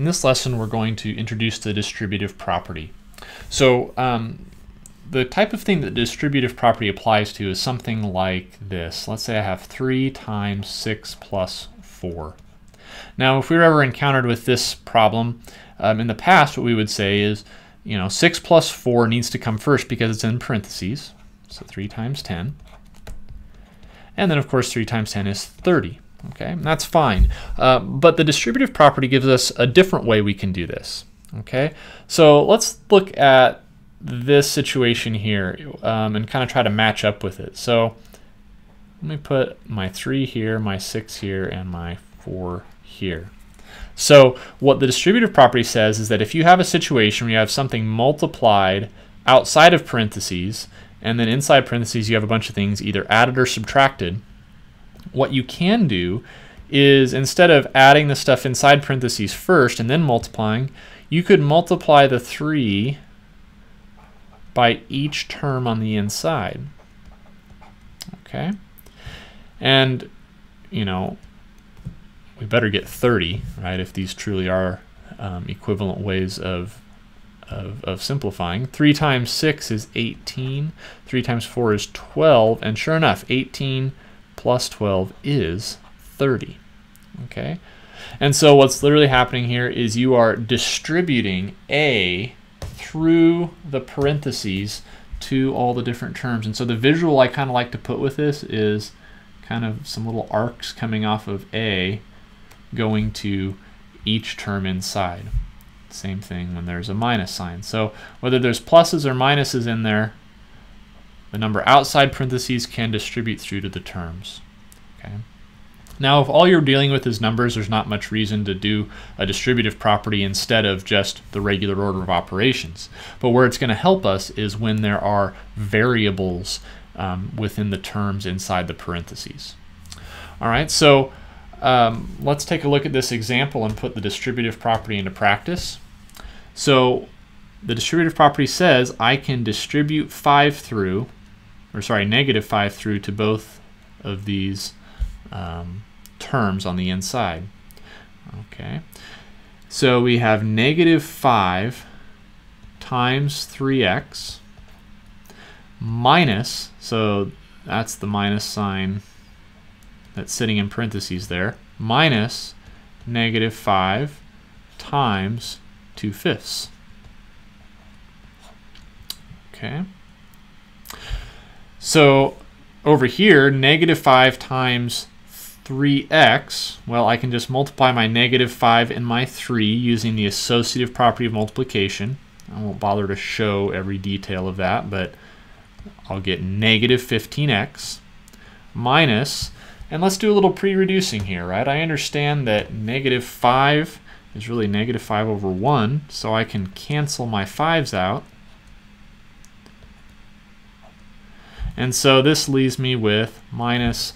In this lesson, we're going to introduce the distributive property. So um, the type of thing that the distributive property applies to is something like this. Let's say I have 3 times 6 plus 4. Now, if we were ever encountered with this problem um, in the past, what we would say is, you know, 6 plus 4 needs to come first because it's in parentheses. So 3 times 10. And then, of course, 3 times 10 is 30. Okay, that's fine. Uh, but the distributive property gives us a different way we can do this. Okay, so let's look at this situation here um, and kind of try to match up with it. So let me put my 3 here, my 6 here, and my 4 here. So what the distributive property says is that if you have a situation where you have something multiplied outside of parentheses, and then inside parentheses you have a bunch of things either added or subtracted, what you can do is instead of adding the stuff inside parentheses first and then multiplying, you could multiply the 3 by each term on the inside. Okay? And, you know, we better get 30, right, if these truly are um, equivalent ways of, of, of simplifying. 3 times 6 is 18, 3 times 4 is 12, and sure enough, 18 plus 12 is 30. Okay? And so what's literally happening here is you are distributing A through the parentheses to all the different terms. And so the visual I kind of like to put with this is kind of some little arcs coming off of A going to each term inside. Same thing when there's a minus sign. So whether there's pluses or minuses in there, the number outside parentheses can distribute through to the terms. Okay. Now, if all you're dealing with is numbers, there's not much reason to do a distributive property instead of just the regular order of operations. But where it's going to help us is when there are variables um, within the terms inside the parentheses. All right, so um, let's take a look at this example and put the distributive property into practice. So the distributive property says I can distribute 5 through or sorry, negative 5 through to both of these um, terms on the inside. Okay, so we have negative 5 times 3x minus, so that's the minus sign that's sitting in parentheses there, minus negative 5 times 2 fifths. Okay. So over here, negative 5 times 3x, well, I can just multiply my negative 5 and my 3 using the associative property of multiplication. I won't bother to show every detail of that, but I'll get negative 15x minus, and let's do a little pre-reducing here, right? I understand that negative 5 is really negative 5 over 1, so I can cancel my 5's out. And so this leaves me with minus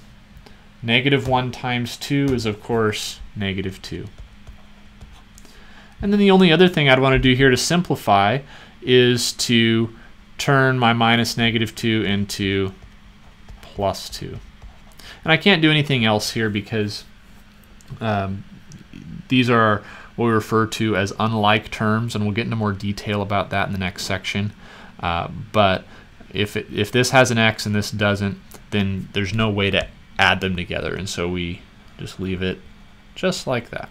negative 1 times 2 is, of course, negative 2. And then the only other thing I'd want to do here to simplify is to turn my minus negative 2 into plus 2. And I can't do anything else here because um, these are what we refer to as unlike terms, and we'll get into more detail about that in the next section. Uh, but if, it, if this has an x and this doesn't, then there's no way to add them together. And so we just leave it just like that.